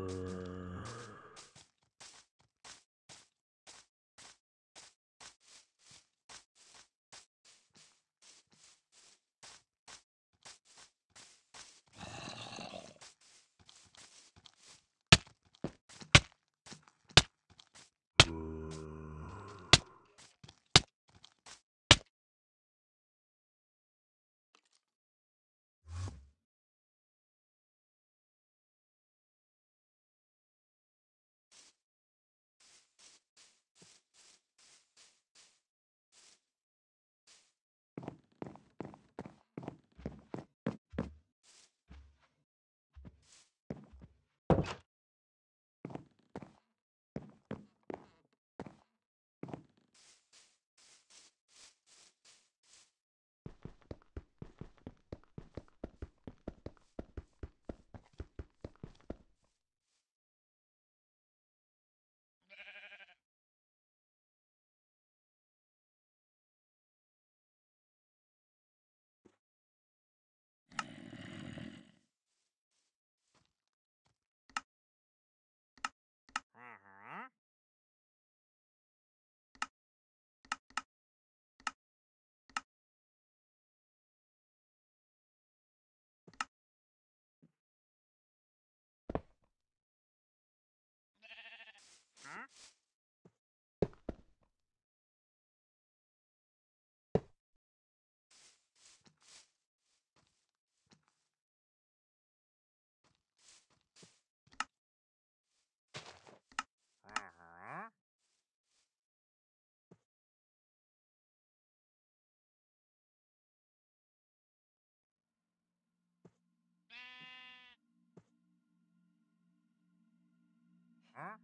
Remember. あ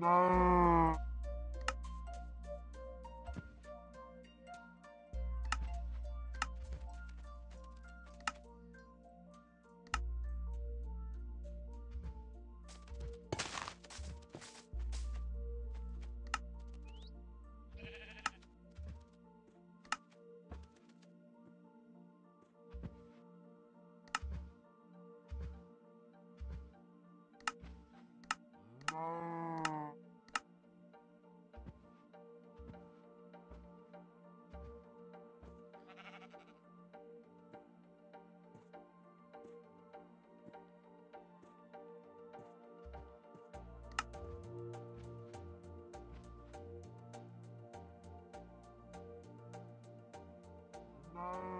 No. Oh.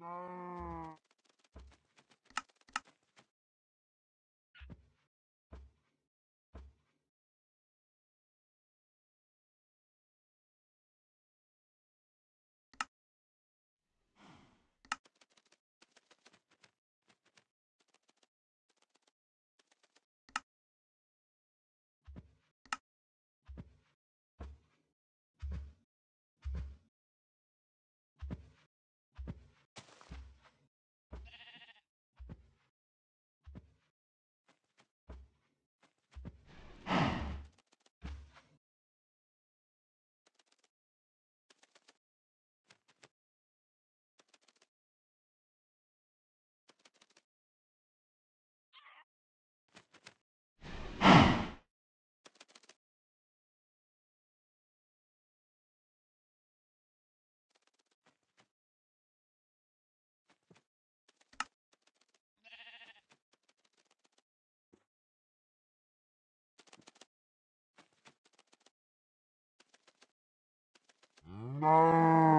No. No.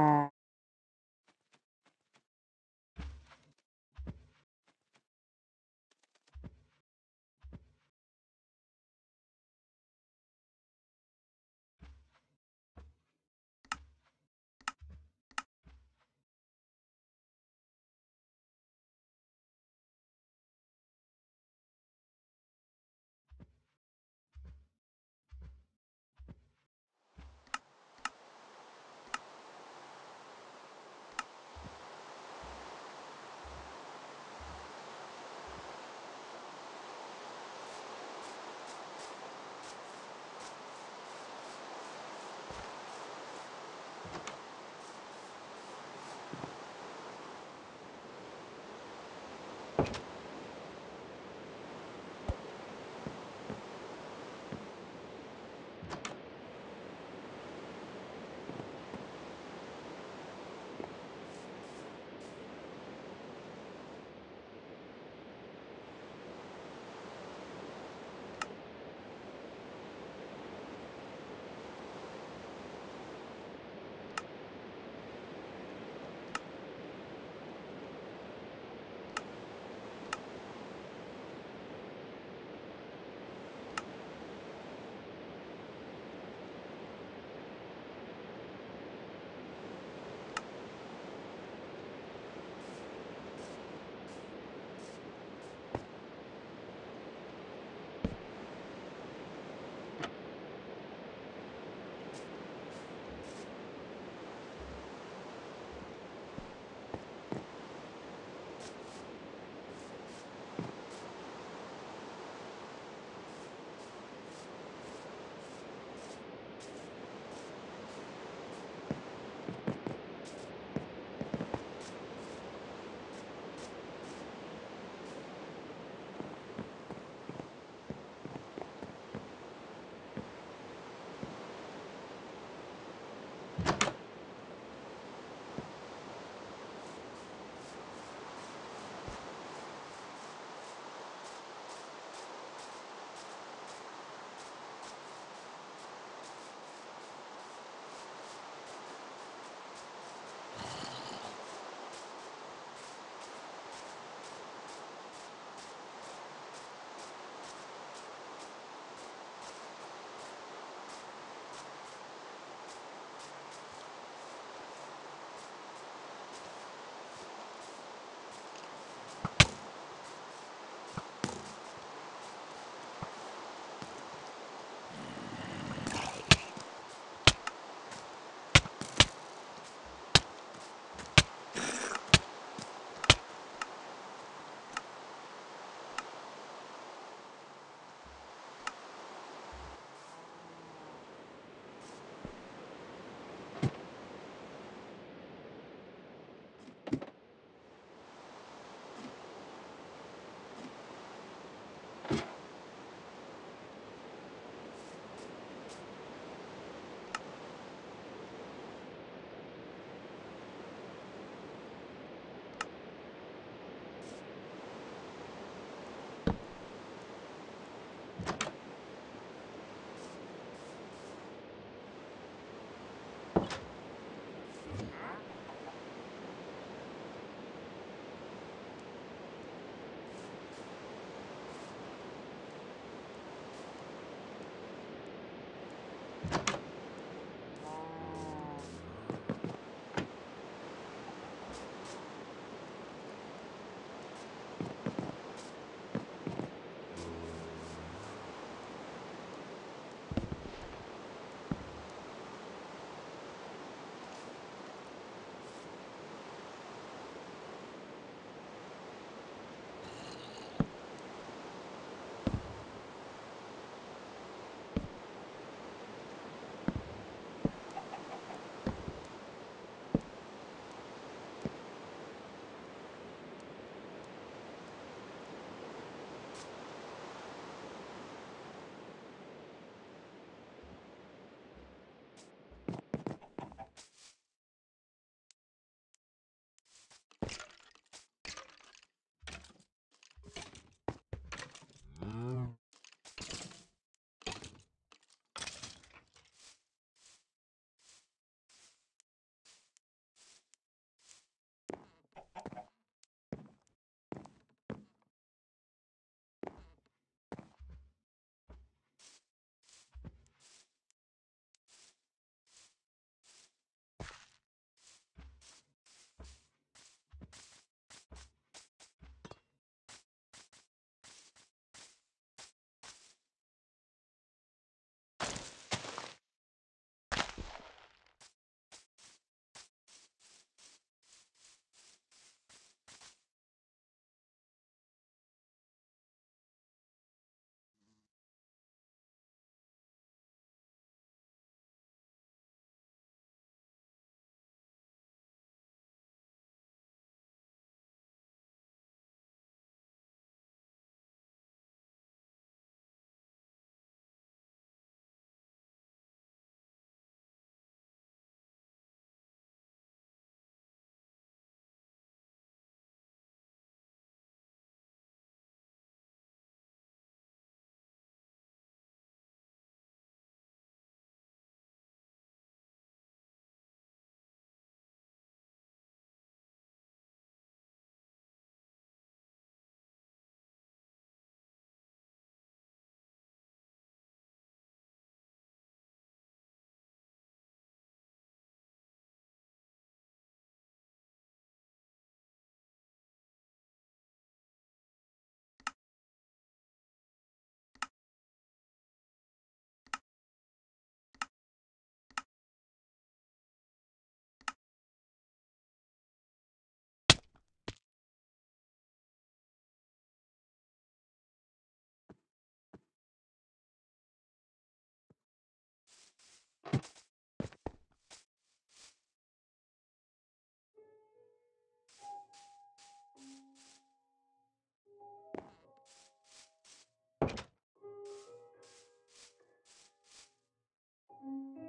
Thank mm -hmm. you.